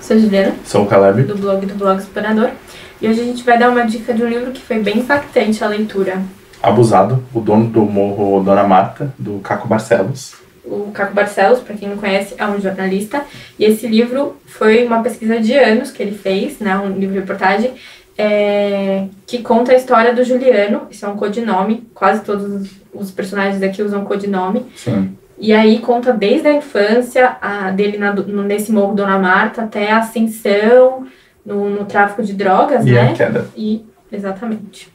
Sou a Juliana, Sou o Caleb. do blog do Blog Explorador. E hoje a gente vai dar uma dica de um livro que foi bem impactante a leitura. Abusado, o dono do morro Dona Marta, do Caco Barcelos. O Caco Barcelos, para quem não conhece, é um jornalista. E esse livro foi uma pesquisa de anos que ele fez, né? Um livro de reportagem, é, que conta a história do Juliano. Isso é um codinome, quase todos os personagens daqui usam codinome. Sim. E aí conta desde a infância a, dele na, no, nesse morro Dona Marta até a ascensão no, no tráfico de drogas, E né? a queda. E exatamente.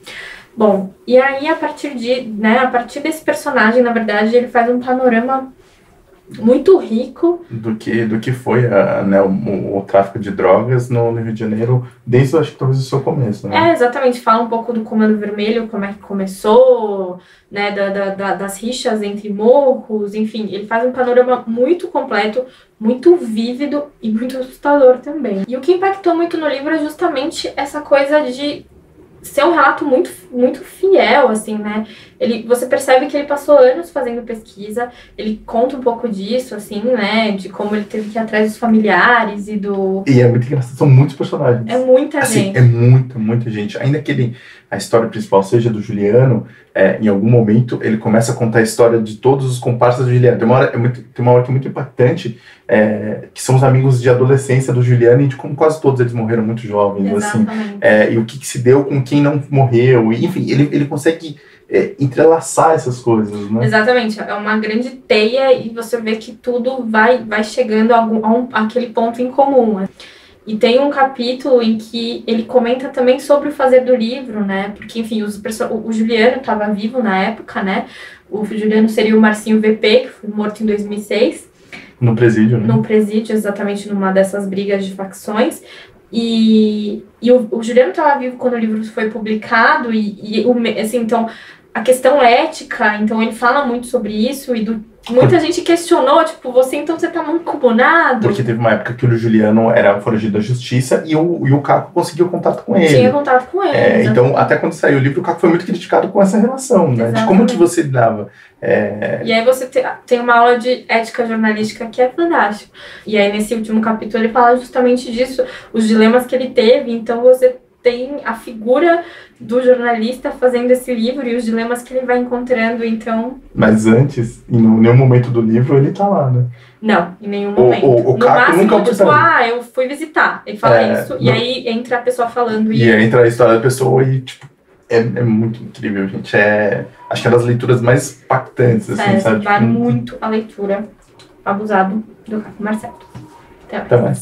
Bom, e aí a partir de, né, a partir desse personagem, na verdade, ele faz um panorama muito rico. Do que, do que foi a, né, o, o tráfico de drogas no, no Rio de Janeiro, desde, acho que talvez, o seu começo, né? É, exatamente, fala um pouco do Comando Vermelho, como é que começou, né, da, da- da- das rixas entre morros, enfim, ele faz um panorama muito completo, muito vívido e muito assustador também. E o que impactou muito no livro é justamente essa coisa de ser um relato muito, muito fiel, assim, né? Ele, você percebe que ele passou anos fazendo pesquisa, ele conta um pouco disso, assim, né? De como ele teve que ir atrás dos familiares e do. E é muito engraçado, são muitos personagens. É muita Assim, gente. é muita, muita gente. Ainda que ele, a história principal seja do Juliano, é, em algum momento ele começa a contar a história de todos os comparsas do Juliano. Tem uma hora, é muito, tem uma hora que é muito impactante, é, que são os amigos de adolescência do Juliano, e de como quase todos eles morreram muito jovens, assim. Exatamente. É, e o que, que se deu com quem não morreu, e, enfim, ele, ele consegue é, entrelaçar essas coisas, né? Exatamente, é uma grande teia e você vê que tudo vai, vai chegando a, algum, a um, aquele ponto em comum. né? E tem um capítulo em que ele comenta também sobre o fazer do livro, né? Porque, enfim, os, o Juliano estava vivo na época, né? O Juliano seria o Marcinho VP, que foi morto em 2006 No presídio, né? num presídio, exatamente numa dessas brigas de facções. E, e o, o Juliano estava vivo quando o livro foi publicado, e, e o, assim, então, a questão ética, então ele fala muito sobre isso, e do, muita gente questionou, tipo, você então você tá mancomunado? Porque teve uma época que o Juliano era foragido da justiça e o, e o Caco conseguiu contato com ele. Tinha contato com ele. É, exatamente. então, até quando saiu o livro, o Caco foi muito criticado com essa relação, né? De como Exatamente. que você lidava. É, E aí você te- tem uma aula de ética jornalística que é fantástico. E aí nesse último capítulo ele fala justamente disso, os dilemas que ele teve. Então você tem a figura do jornalista fazendo esse livro e os dilemas que ele vai encontrando. Então, mas antes, em nenhum momento do livro, ele tá lá, né? não, em nenhum momento. o- o no máximo, nunca tipo, ah, eu fui visitar. Ele fala É, isso. E não- aí entra a pessoa falando. E aí entra a história da pessoa e, tipo, é, é muito incrível, gente. É, acho que é das leituras mais impactantes, assim, Sério, sabe? vale Tipo, muito a leitura. Abusado do Marcelo. Até mais. Até mais.